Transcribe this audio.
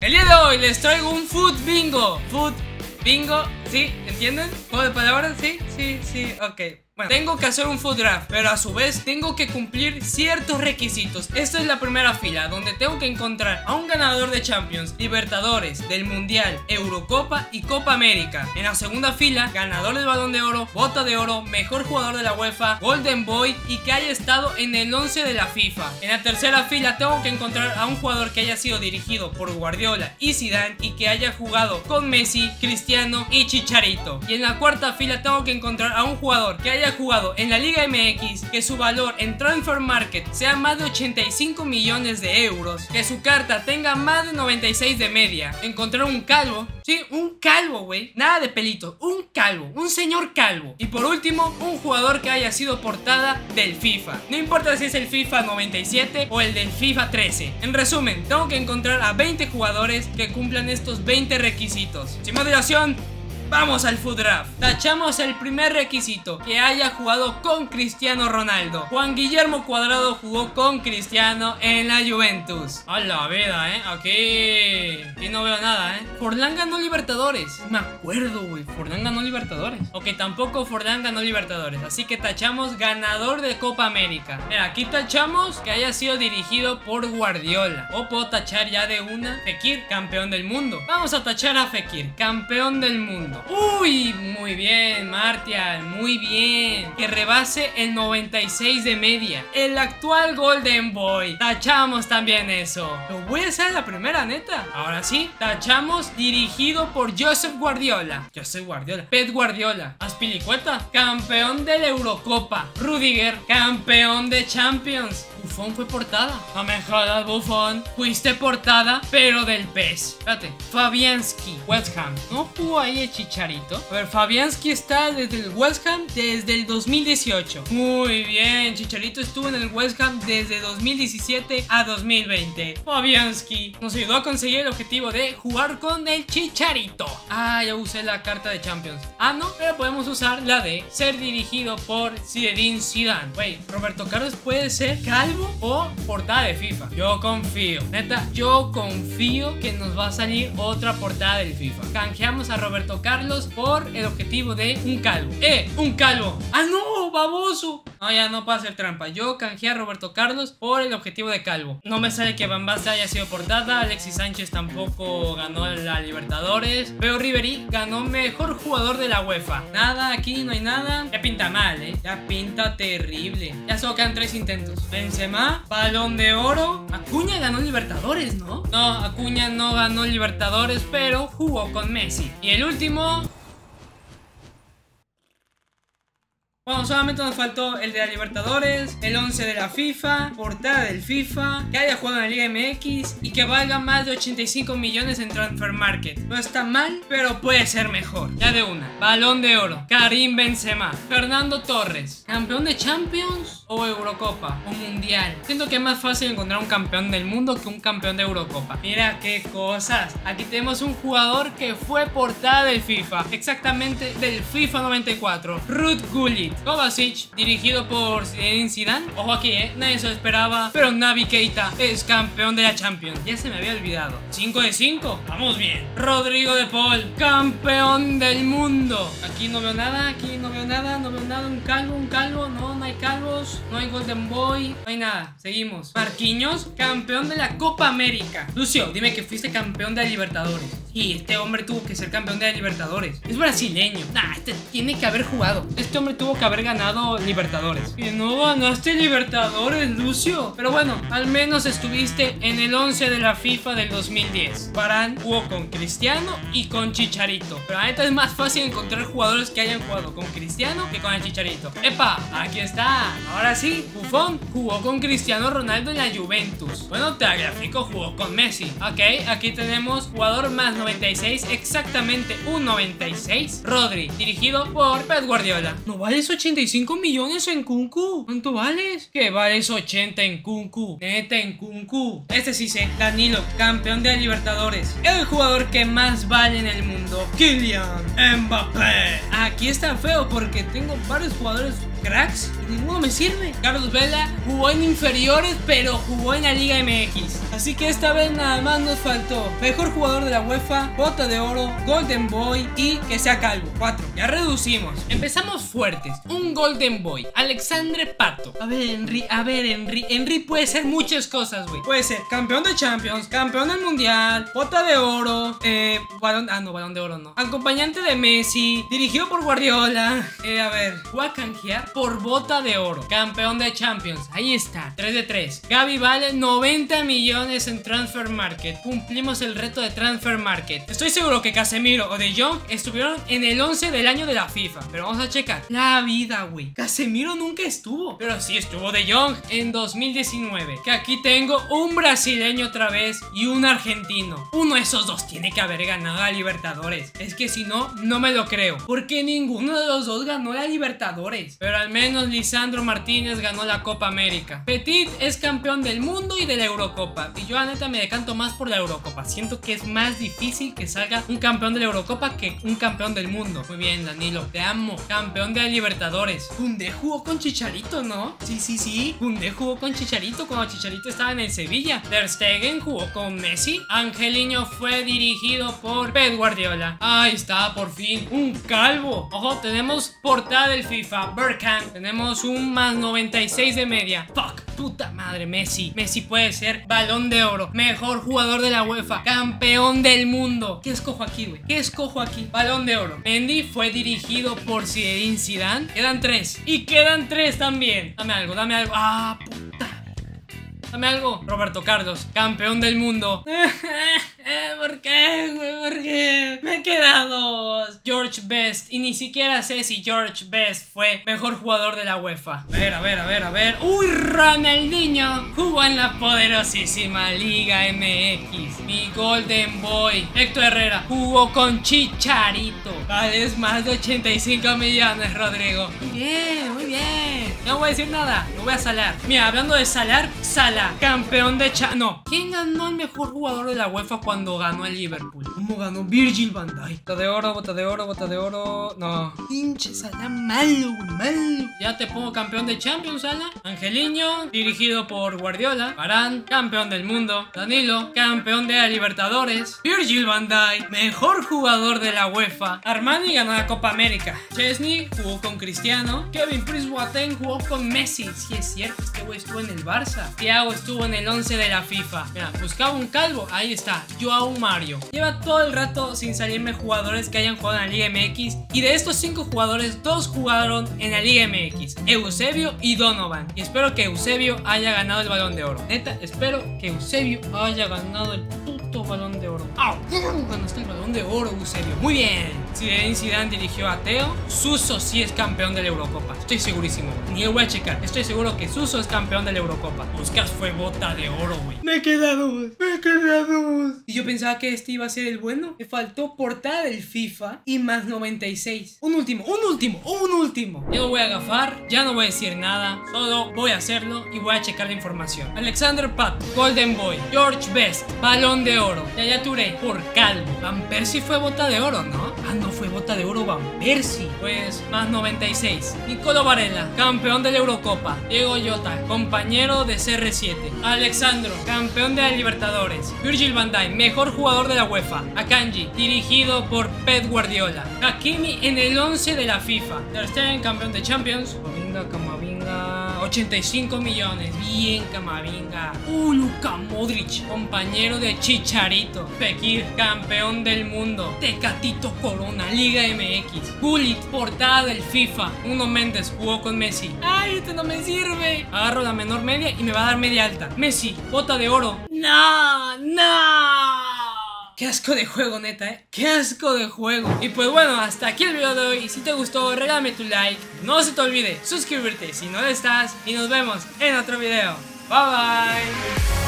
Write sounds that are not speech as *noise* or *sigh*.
El día de hoy les traigo un food bingo. Food bingo, ¿sí? ¿Entienden? ¿Juego de palabras? ¿Sí? Sí, sí, ok. Bueno, tengo que hacer un food draft, pero a su vez tengo que cumplir ciertos requisitos. Esta es la primera fila, donde tengo que encontrar a un ganador de Champions, Libertadores, del Mundial, Eurocopa y Copa América. En la segunda fila, ganador del Balón de Oro, Bota de Oro, Mejor Jugador de la UEFA, Golden Boy y que haya estado en el 11 de la FIFA. En la tercera fila tengo que encontrar a un jugador que haya sido dirigido por Guardiola y Zidane y que haya jugado con Messi, Cristiano y Chicharito. Y en la cuarta fila tengo que encontrar a un jugador que haya jugado en la Liga MX, que su valor en Transfer Market sea más de 85 millones de euros, que su carta tenga más de 96 de media, encontrar un calvo, sí, un calvo, güey, nada de pelito, un calvo, un señor calvo. Y por último, un jugador que haya sido portada del FIFA. No importa si es el FIFA 97 o el del FIFA 13. En resumen, tengo que encontrar a 20 jugadores que cumplan estos 20 requisitos. Sin más dilación, Vamos al food draft. Tachamos el primer requisito, que haya jugado con Cristiano Ronaldo. Juan Guillermo Cuadrado jugó con Cristiano en la Juventus. A la vida, ¿eh? Aquí... Aquí no veo nada, ¿eh? Forlán ganó Libertadores. Me acuerdo, güey. Forlán ganó Libertadores. Ok, tampoco Forlán ganó Libertadores. Así que tachamos ganador de Copa América. Mira, aquí tachamos que haya sido dirigido por Guardiola. O puedo tachar ya de una Fekir, campeón del mundo. Vamos a tachar a Fekir, campeón del mundo. Uy, muy bien, Martial, muy bien. Que rebase el 96 de media. El actual Golden Boy. Tachamos también eso. Lo voy a hacer la primera, neta. Ahora sí, tachamos dirigido por Joseph Guardiola. Joseph Guardiola. Pet Guardiola. Aspilicueta, campeón de la Eurocopa. Rudiger, campeón de Champions. Fue portada. Jodas, Buffon. Fuiste portada, pero del PES. Espérate. Fabianski, West Ham. ¿No jugó ahí el Chicharito? A ver, Fabianski está desde el West Ham desde el 2018. Muy bien. Chicharito estuvo en el West Ham desde 2017 a 2020. Fabianski nos ayudó a conseguir el objetivo de jugar con el Chicharito. Ah, ya usé la carta de Champions. Ah, no, pero podemos usar la de ser dirigido por Zinedine Zidane. Wey, Roberto Carlos puede ser calvo o portada de FIFA. Yo confío. Neta, yo confío que nos va a salir otra portada del FIFA. Canjeamos a Roberto Carlos por el objetivo de un calvo. ¡Eh! ¡Un calvo! ¡Ah, no! ¡Baboso! No, ya no puedo hacer trampa. Yo canjeé a Roberto Carlos por el objetivo de calvo. No me sale que Van haya sido portada. Alexis Sánchez tampoco ganó la Libertadores. Pero Riverí ganó mejor jugador de la UEFA. Nada, aquí no hay nada. Ya pinta mal, ¿eh? Ya pinta terrible. Ya solo quedan tres intentos. Benzema, balón de oro. Acuña ganó Libertadores, ¿no? No, Acuña no ganó Libertadores, pero jugó con Messi. Y el último, Bueno, solamente nos faltó el de la Libertadores, el 11 de la FIFA, portada del FIFA, que haya jugado en la Liga MX y que valga más de 85 millones en Transfer Market. No está mal, pero puede ser mejor. Ya de una. Balón de Oro, Karim Benzema, Fernando Torres, campeón de Champions o Eurocopa o Mundial. Siento que es más fácil encontrar un campeón del mundo que un campeón de Eurocopa. Mira qué cosas. Aquí tenemos un jugador que fue portada del FIFA, exactamente del FIFA 94, Ruth Gullit. Kovacic, dirigido por Zinedine Zidane. Ojo aquí, eh, nadie se lo esperaba, pero Navi Keita es campeón de la Champions. Ya se me había olvidado. 5 de 5, vamos bien. Rodrigo de Paul, campeón del mundo. Aquí no veo nada, aquí no veo nada, no veo nada. Un calvo, un calvo, no, no hay calvos, no hay Golden Boy, no hay nada. Seguimos. Marquinhos, campeón de la Copa América. Lucio, dime que fuiste campeón de Libertadores. Y este hombre tuvo que ser campeón de Libertadores. Es brasileño. Nah, este tiene que haber jugado. Este hombre tuvo que haber ganado Libertadores. Y no ganaste Libertadores, Lucio. Pero bueno, al menos estuviste en el 11 de la FIFA del 2010. Barán jugó con Cristiano y con Chicharito. Pero ahorita es más fácil encontrar jugadores que hayan jugado con Cristiano que con el Chicharito. ¡Epa! Aquí está. Ahora sí, Buffon jugó con Cristiano Ronaldo en la Juventus. Bueno, Tagliafico jugó con Messi. Ok, aquí tenemos jugador más 96, exactamente un 96. Rodri, dirigido por Pep Guardiola. ¿No vales 85 millones en Kunku? ¿Cuánto vales? ¿Qué vales 80 en Kunku? Neta en Kunku. Este sí sé, Danilo, campeón de Libertadores. El jugador que más vale en el mundo, Kylian Mbappé. Aquí está feo porque tengo varios jugadores cracks y ninguno me sirve. Carlos Vela jugó en inferiores, pero jugó en la Liga MX. Así que esta vez nada más nos faltó mejor jugador de la UEFA, bota de oro, Golden Boy y que sea calvo. Cuatro. Ya reducimos. Empezamos fuertes. Un Golden Boy. Alexandre Pato. A ver, Henry, a ver, Henry. Henry puede ser muchas cosas, güey. Puede ser campeón de Champions, campeón del Mundial, bota de oro, eh, balón, ah, no, balón de oro no. Acompañante de Messi, dirigido por Guardiola. Eh, a ver, voy a canjear por bota de oro, campeón de Champions. Ahí está, 3 de 3. Gaby vale 90 millones en Transfer Market. Cumplimos el reto de Transfer Market. Estoy seguro que Casemiro o De Jong estuvieron en el 11 del año de la FIFA. Pero vamos a checar. La vida, güey. Casemiro nunca estuvo. Pero sí estuvo De Jong en 2019. Que aquí tengo un brasileño otra vez y un argentino. Uno de esos dos tiene que haber ganado a Libertadores. Es que si no, no me lo creo. Porque ninguno de los dos ganó la Libertadores. Pero al menos Lisandro Martínez ganó la Copa América. Petit es campeón del mundo y de la Eurocopa. Y yo a neta me decanto más por la Eurocopa. Siento que es más difícil que salga un campeón de la Eurocopa que un campeón del mundo. Muy bien, Danilo. Te amo. Campeón de la Libertadores. Kunde jugó con Chicharito, ¿no? Sí, sí, sí. Kunde jugó con Chicharito cuando Chicharito estaba en el Sevilla. Ter Stegen jugó con Messi. Angeliño fue dirigido por Pep Guardiola. Ahí está, por fin. Un calvo. Ojo, tenemos portada del FIFA. Tenemos un más 96 de media. Fuck. Puta madre, Messi. Messi puede ser balón de oro. Mejor jugador de la UEFA. Campeón del mundo. ¿Qué escojo aquí, güey? ¿Qué escojo aquí? Balón de oro. Mendy fue dirigido por Zinedine Zidane. Quedan tres. Y quedan tres también. Dame algo, dame algo. Ah, puta. Dame algo. Roberto Carlos, campeón del mundo. *laughs* ¿Por qué? ¿Por qué? Me quedan dos. George Best. Y ni siquiera sé si George Best fue mejor jugador de la UEFA. A ver, a ver, a ver, a ver. ¡Uy, Ronaldinho! Jugó en la poderosísima Liga MX. Mi Golden Boy. Héctor Herrera jugó con Chicharito. Vales más de 85 millones, Rodrigo. Muy bien, muy bien. No voy a decir nada. No voy a salar. Mira, hablando de salar, Sala, campeón de Cha. No. ¿Quién ganó el mejor jugador de la UEFA cuando ganó el Liverpool? ¿Cómo ganó Virgil van Dijk? Bota de oro, bota de oro, bota de oro. No. Pinche Sala malo, malo. Ya te pongo campeón de Champions, Sala. Angeliño, dirigido por Guardiola. Varane, campeón del mundo. Danilo, campeón de la Libertadores. Virgil van Dijk, mejor jugador de la UEFA. Armani ganó la Copa América. Chesney jugó con Cristiano. Kevin Prince Boateng jugó con Messi. Si es cierto, este güey estuvo en el Barça. Thiago estuvo en el 11 de la FIFA. Mira, buscaba un calvo. Ahí está, Joao Mario. Lleva todo el rato sin salirme jugadores que hayan jugado en la Liga MX. Y de estos cinco jugadores, dos jugaron en la Liga MX. Eusebio y Donovan. Y espero que Eusebio haya ganado el balón de oro. Neta, espero que Eusebio haya ganado el puto balón de oro. ¡Au! Ganaste el balón de oro, Eusebio. Muy bien. Zinedine Zidane dirigió a Teo. Suso sí es campeón de la Eurocopa. Estoy segurísimo. Ni lo voy a checar. Estoy seguro que Suso es campeón de la Eurocopa. Buscas fue bota de oro, güey. Me queda dos. Me queda dos. Y yo pensaba que este iba a ser el bueno. Me faltó portada del FIFA y más 96. Un último, un último, un último. Ya no voy a agafar. Ya no voy a decir nada. Solo voy a hacerlo y voy a checar la información. Alexander Pat, Golden Boy, George Best, Balón de Oro. Yaya Touré, por Calvo. Van Persie fue bota de oro, ¿no? No fue bota de oro Van Persie. Pues más 96. Nicolo Varela, campeón de la Eurocopa. Diego Jota, compañero de CR7. Alexandro, campeón de la Libertadores. Virgil van Dijk, mejor jugador de la UEFA. Akanji, dirigido por Pep Guardiola. Hakimi en el 11 de la FIFA. Ter campeón de Champions. 85 millones. Bien, Camavinga. Uh, Luka Modric, compañero de Chicharito. Fekir, campeón del mundo. Tecatito Corona, Liga MX. Gullit, portada del FIFA. Uno Méndez jugó con Messi. ¡Ay, este no me sirve! Agarro la menor media y me va a dar media alta. Messi, bota de oro. ¡No! ¡No! Qué asco de juego, neta, ¿eh? Qué asco de juego. Y pues bueno, hasta aquí el video de hoy. Si te gustó, regálame tu like. No se te olvide suscribirte si no lo estás. Y nos vemos en otro video. Bye bye.